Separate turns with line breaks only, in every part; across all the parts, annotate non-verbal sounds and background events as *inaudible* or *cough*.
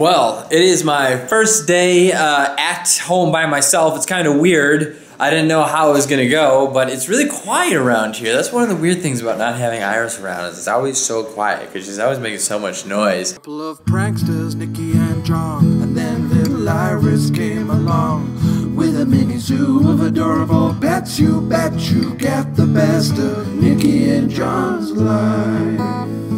Well, it is my first day uh, at home by myself. It's kind of weird. I didn't know how it was gonna go, but it's really quiet around here. That's one of the weird things about not having Iris around is it's always so quiet because she's always making so much noise.
Couple of pranksters, Nikki and John, and then little Iris came along with a mini zoo of adorable pets. You bet you get the best of Nikki and John's life.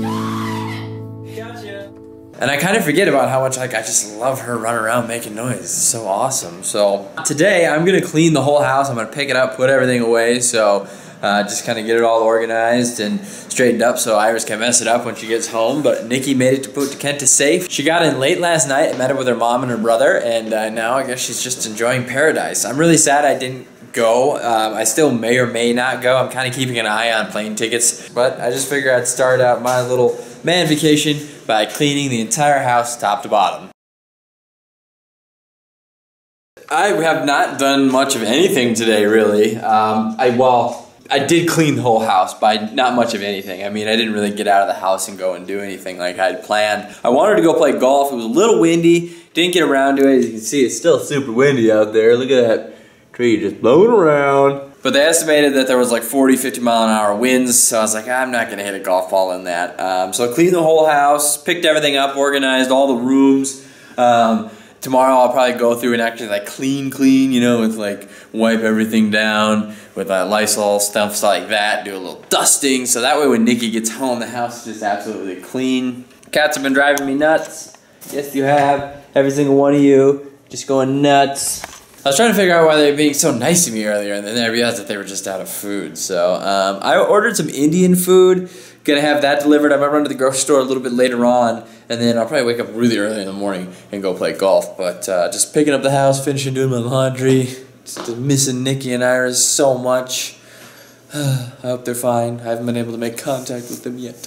And I kind of forget about how much like I just love her running around making noise. It's so awesome. So today I'm gonna clean the whole house. I'm gonna pick it up, put everything away. So uh, just kind of get it all organized and straightened up so Iris can mess it up when she gets home. But Nikki made it to Punta Cana safe. She got in late last night and met up with her mom and her brother, and uh, now I guess she's just enjoying paradise. I'm really sad I didn't go. Um, I still may or may not go. I'm kind of keeping an eye on plane tickets, but I just figured I'd start out my little man vacation by cleaning the entire house top to bottom. I have not done much of anything today, really. Um, I well, I did clean the whole house by not much of anything. I mean, I didn't really get out of the house and go and do anything like I had planned. I wanted to go play golf. It was a little windy. Didn't get around to it. As you can see, it's still super windy out there. Look at that tree just blowing around. But they estimated that there was like 40, 50 mile an hour winds, so I was like, I'm not gonna hit a golf ball in that. Um, so I cleaned the whole house, picked everything up, organized all the rooms. Um, tomorrow I'll probably go through and actually like clean, clean, you know, with like wipe everything down with uh, Lysol stuff like that, do a little dusting, so that way when Nikki gets home, the house is just absolutely clean. Cats have been driving me nuts. Yes, you have. Every single one of you just going nuts. I was trying to figure out why they were being so nice to me earlier, and then I realized that they were just out of food. So um, I ordered some Indian food. Gonna have that delivered. I might run to the grocery store a little bit later on, and then I'll probably wake up really early in the morning and go play golf. But uh, just picking up the house, finishing doing my laundry, just missing Nikki and Iris so much. *sighs* I hope they're fine. I haven't been able to make contact with them yet.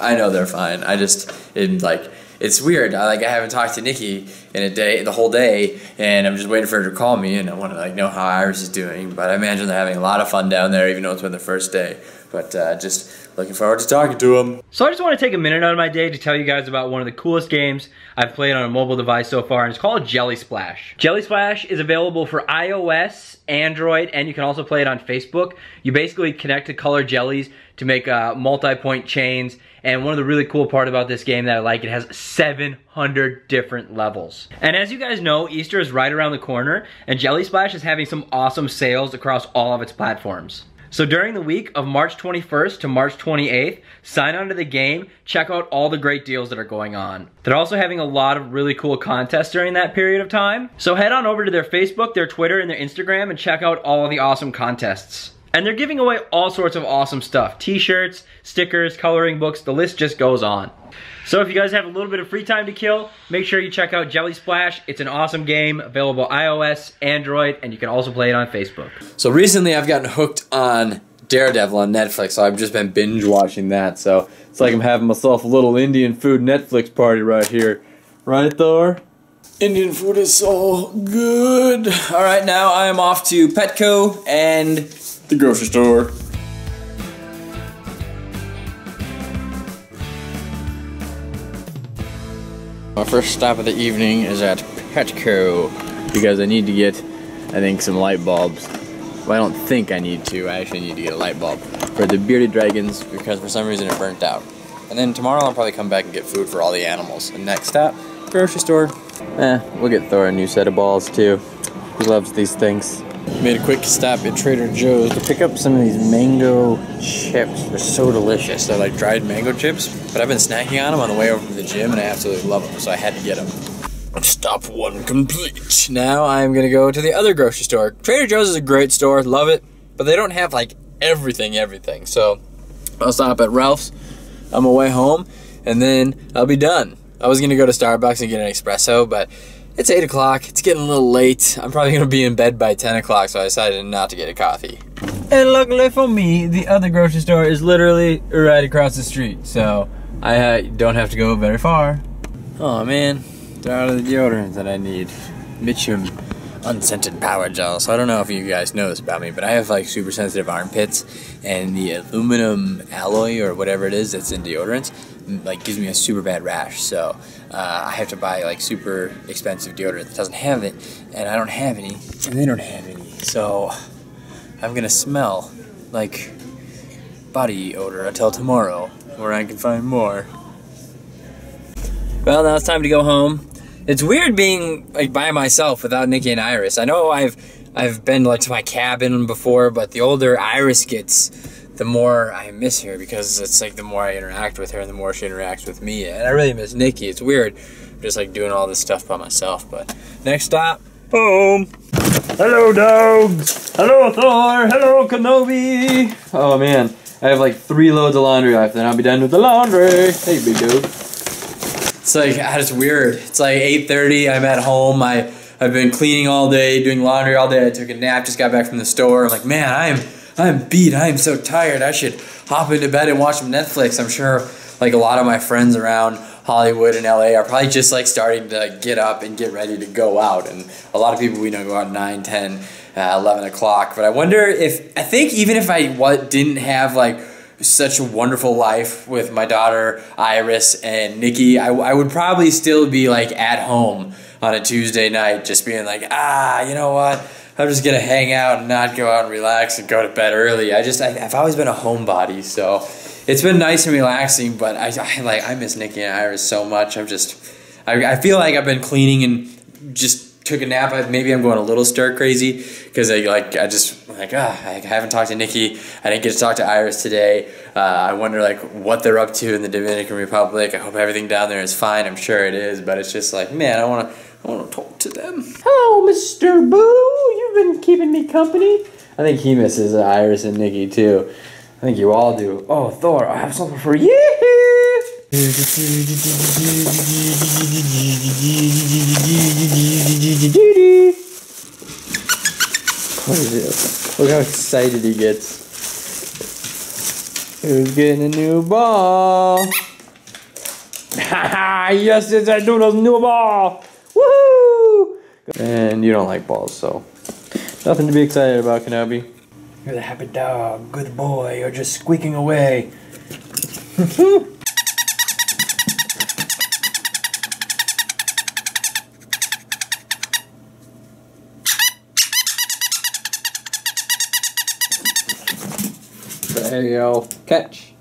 I know they're fine. I just it like it's weird. I, like I haven't talked to Nikki in a day, the whole day, and I'm just waiting for her to call me, and I want to like know how Iris is doing. But I imagine they're having a lot of fun down there, even though it's been the first day. But uh, just looking forward to talking to them.
So I just want to take a minute out of my day to tell you guys about one of the coolest games I've played on a mobile device so far, and it's called Jelly Splash. Jelly Splash is available for iOS, Android, and you can also play it on Facebook. You basically connect to color jellies to make uh, multi-point chains, and one of the really cool part about this game that I like, it has 700 different levels. And as you guys know, Easter is right around the corner, and Jelly Splash is having some awesome sales across all of its platforms. So during the week of March 21st to March 28th, sign on to the game, check out all the great deals that are going on. They're also having a lot of really cool contests during that period of time. So head on over to their Facebook, their Twitter, and their Instagram and check out all the awesome contests. And they're giving away all sorts of awesome stuff. T-shirts, stickers, coloring books, the list just goes on. So if you guys have a little bit of free time to kill, make sure you check out Jelly Splash. It's an awesome game, available iOS, Android, and you can also play it on Facebook.
So recently I've gotten hooked on Daredevil on Netflix, so I've just been binge watching that. So it's like I'm having myself a little Indian food Netflix party right here. Right, Thor? Indian food is so good. All right, now I am off to Petco and the grocery store. My first stop of the evening is at Petco because I need to get, I think, some light bulbs. Well, I don't think I need to. I actually need to get a light bulb for the bearded dragons because for some reason it burnt out. And then tomorrow I'll probably come back and get food for all the animals. And next stop, grocery store. Eh, we'll get Thor a new set of balls too. He loves these things. Made a quick stop at Trader Joe's to pick up some of these mango chips. They're so delicious. They're like dried mango chips, but I've been snacking on them on the way over to the gym and I absolutely love them, so I had to get them. Stop one complete. Now I'm gonna go to the other grocery store. Trader Joe's is a great store, love it, but they don't have like everything, everything. So I'll stop at Ralph's on my way home, and then I'll be done. I was gonna go to Starbucks and get an espresso, but it's 8 o'clock, it's getting a little late. I'm probably gonna be in bed by 10 o'clock, so I decided not to get a coffee. And luckily for me, the other grocery store is literally right across the street, so I uh, don't have to go very far. Oh man, they're out of the deodorant that I need. Mitchum unscented power gel. So I don't know if you guys know this about me, but I have like super sensitive armpits, and the aluminum alloy or whatever it is that's in deodorants like gives me a super bad rash. So uh, I have to buy like super expensive deodorant that doesn't have it, and I don't have any, and they don't have any. So I'm gonna smell like body odor until tomorrow, where I can find more. Well, now it's time to go home. It's weird being like by myself without Nikki and Iris. I know I've I've been like to my cabin before, but the older Iris gets, the more I miss her because it's like the more I interact with her and the more she interacts with me. And I really miss Nikki. It's weird just like doing all this stuff by myself. But next stop, home. Hello, dogs. Hello, Thor. Hello, Kenobi. Oh man, I have like three loads of laundry left, and I'll be done with the laundry. Hey, big dude. It's like ah, it's weird. It's like 8:30. I'm at home. I I've been cleaning all day, doing laundry all day. I took a nap, just got back from the store. I'm like, man, I'm I'm beat. I am so tired. I should hop into bed and watch some Netflix. I'm sure like a lot of my friends around Hollywood and LA are probably just like starting to like, get up and get ready to go out. And a lot of people we know go out 9, 10, uh, 11 o'clock. But I wonder if, I think even if I what, didn't have like such a wonderful life with my daughter Iris and Nikki, I, I would probably still be like at home on a Tuesday night, just being like, ah, you know what? I'm just gonna hang out and not go out and relax and go to bed early. I just I, have always been a homebody, so it's been nice and relaxing. But I, I like I miss Nikki and Iris so much. I'm just I, I feel like I've been cleaning and just took a nap. I, Maybe I'm going a little stir crazy because I like I just like ah I haven't talked to Nikki. I didn't get to talk to Iris today. Uh, I wonder like what they're up to in the Dominican Republic. I hope everything down there is fine. I'm sure it is, but it's just like man, I want to I want to talk to them. Hello, Mr. Boo. Been keeping me company. I think he misses Iris and Nikki too. I think you all do. Oh, Thor, I have something for you. Look how excited he gets. Who's getting a new ball? Haha, *laughs* yes, yes, I do a new ball. Woohoo! And you don't like balls, so nothing to be excited about, Kenobi. You're the happy dog, good boy, you're just squeaking away. there you go. Catch.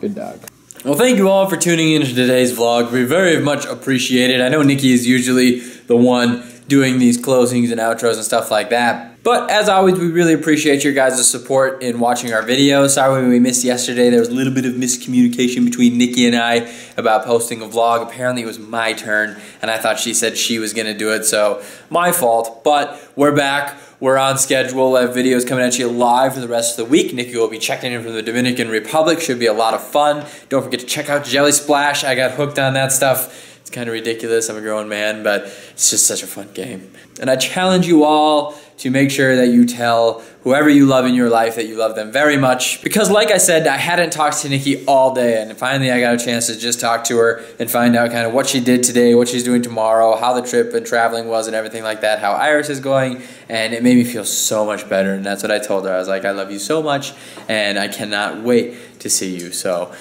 Good dog. Well, thank you all for tuning in to today's vlog. We very much appreciate it. I know Nikki is usually the one doing these closings and outros and stuff like that. But as always, we really appreciate your guys' support in watching our videos. Sorry we missed yesterday. There was a little bit of miscommunication between Nikki and I about posting a vlog. Apparently it was my turn, and I thought she said she was going to do it, so my fault. But we're back. We're on schedule. I have videos coming at you live for the rest of the week. Nikki will be checking in from the Dominican Republic. Should be a lot of fun. Don't forget to check out Jelly Splash. I got hooked on that stuff. It's kind of ridiculous. I'm a grown man, but it's just such a fun game. And I challenge you all to make sure that you tell whoever you love in your life that you love them very much. Because like I said, I hadn't talked to Nikki all day and finally I got a chance to just talk to her and find out kind of what she did today, what she's doing tomorrow, how the trip and traveling was and everything like that, how Iris is going, and it made me feel so much better. And that's what I told her. I was like, I love you so much and I cannot wait to see you. So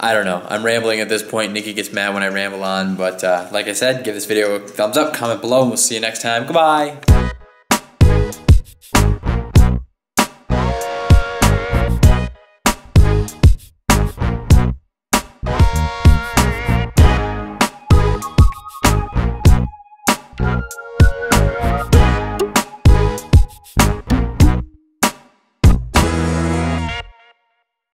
I don't know. I'm rambling at this point. Nikki gets mad when I ramble on. But uh, like I said, give this video a thumbs up, comment below, and we'll see you next time. Goodbye.